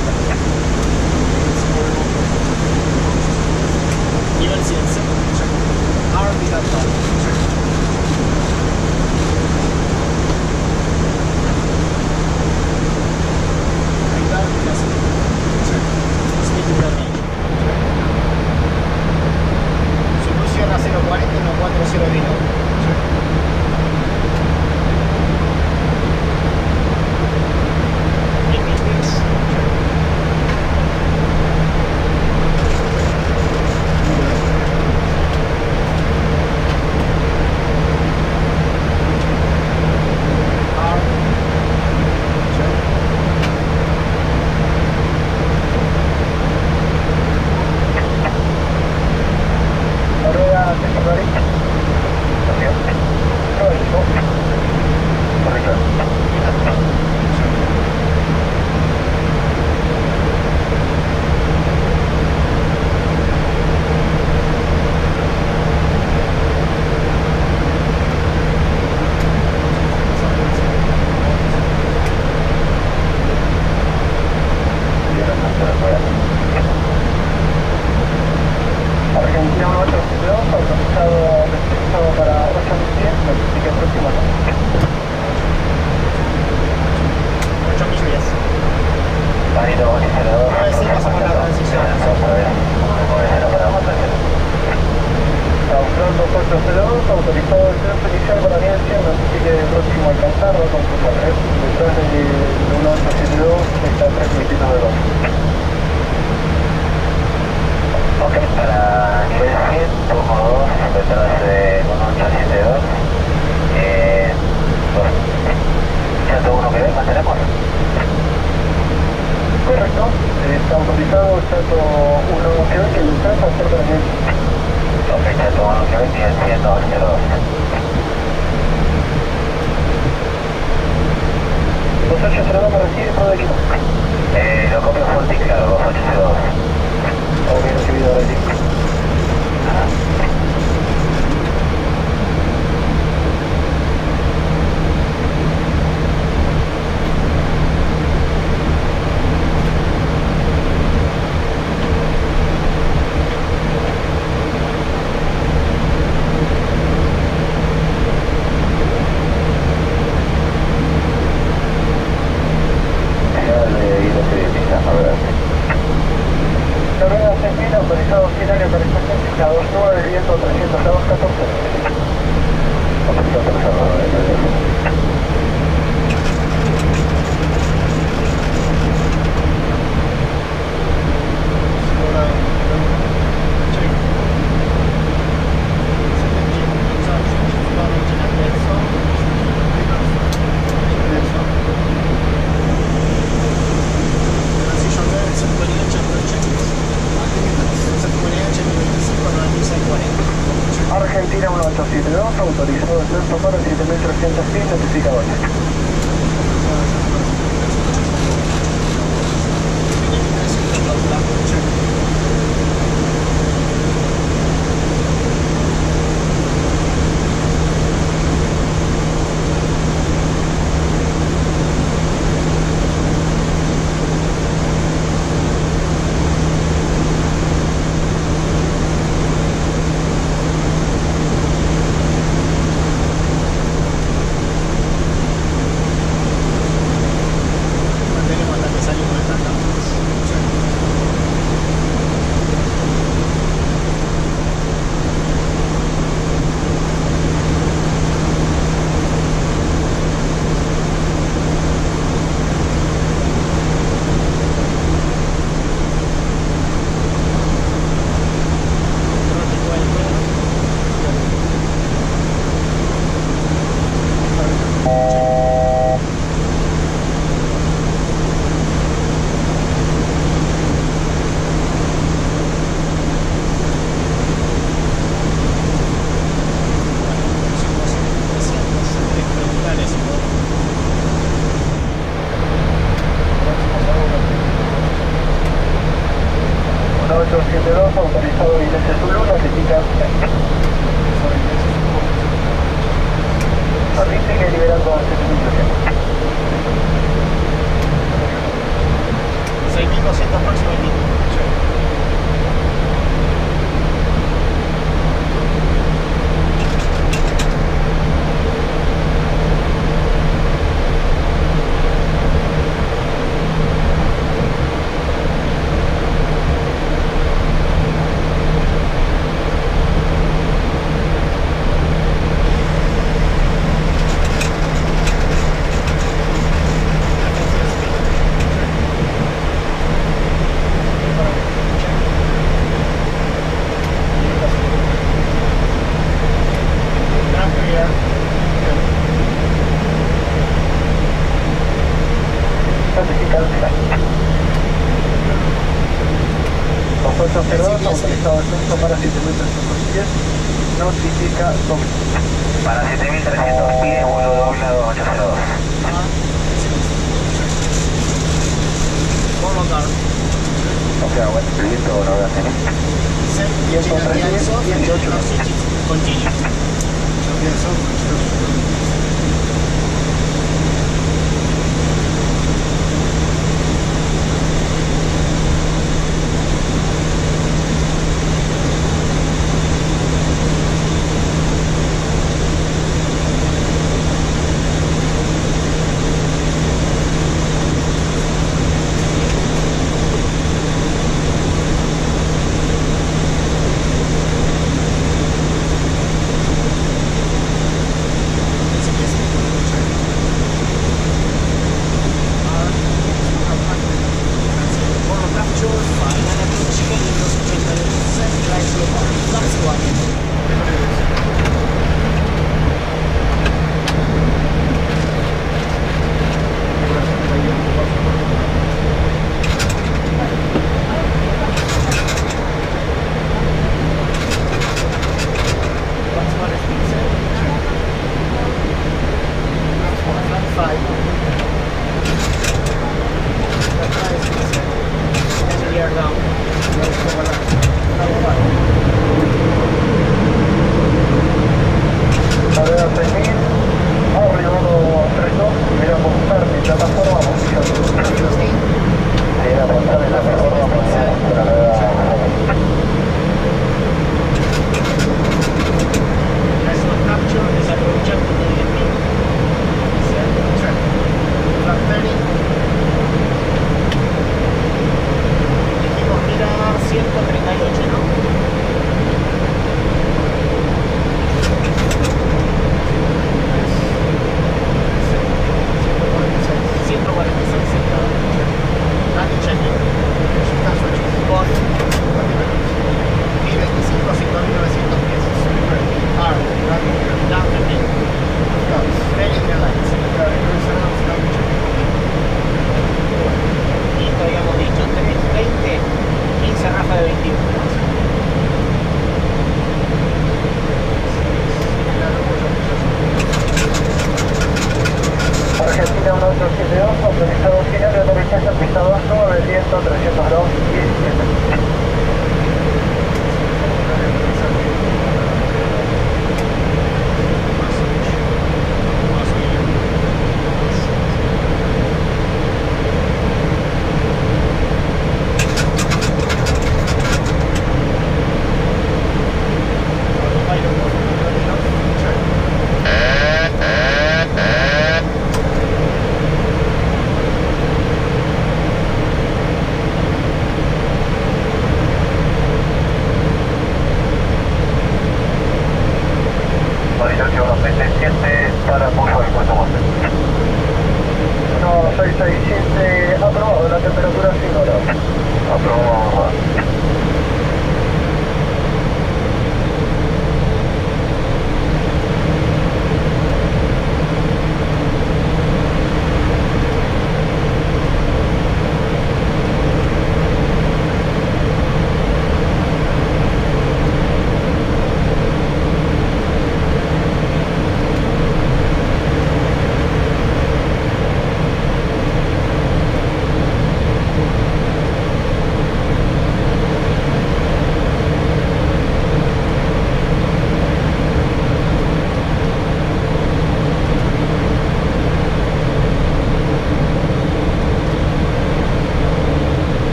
Yeah. 22, autorizado Iglesia Zulu, notifica 300 pies, doblado O sea, Con Chile.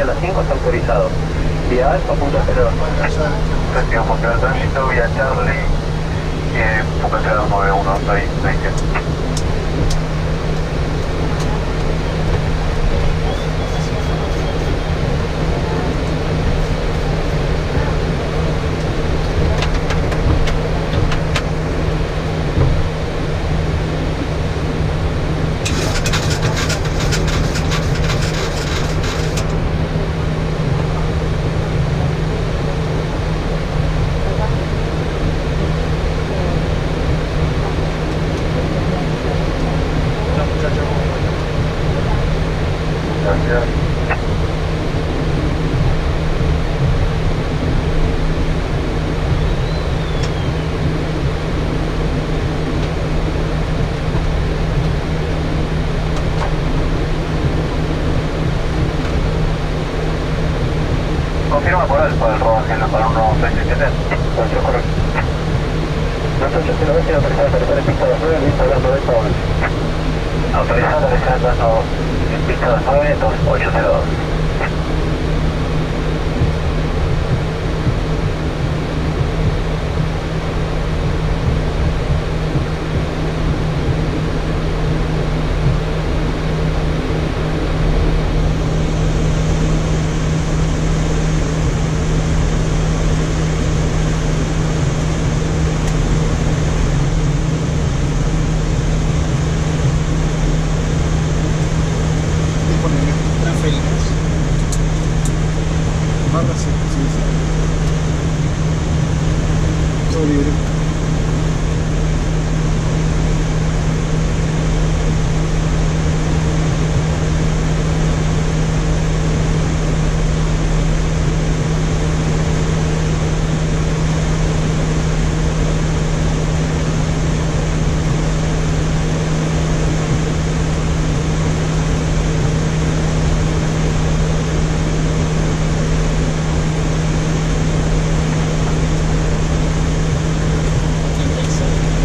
A las 5 está autorizado. Vía Alfa, punto cero. Recibo al tránsito vía Charlie, eh, punto 091, estoy, estoy 車のスピーカーの上におっしゃってが設置される。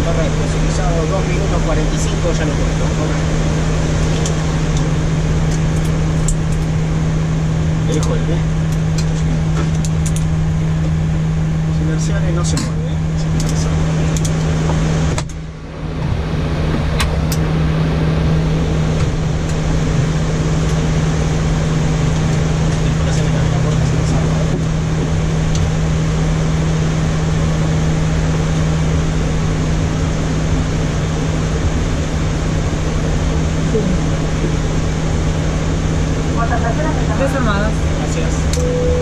Correcto, utilizado 2 minutos 45, ya lo cuento. Dejo el B. Los inerciales no se mueve, ¿eh? Gracias.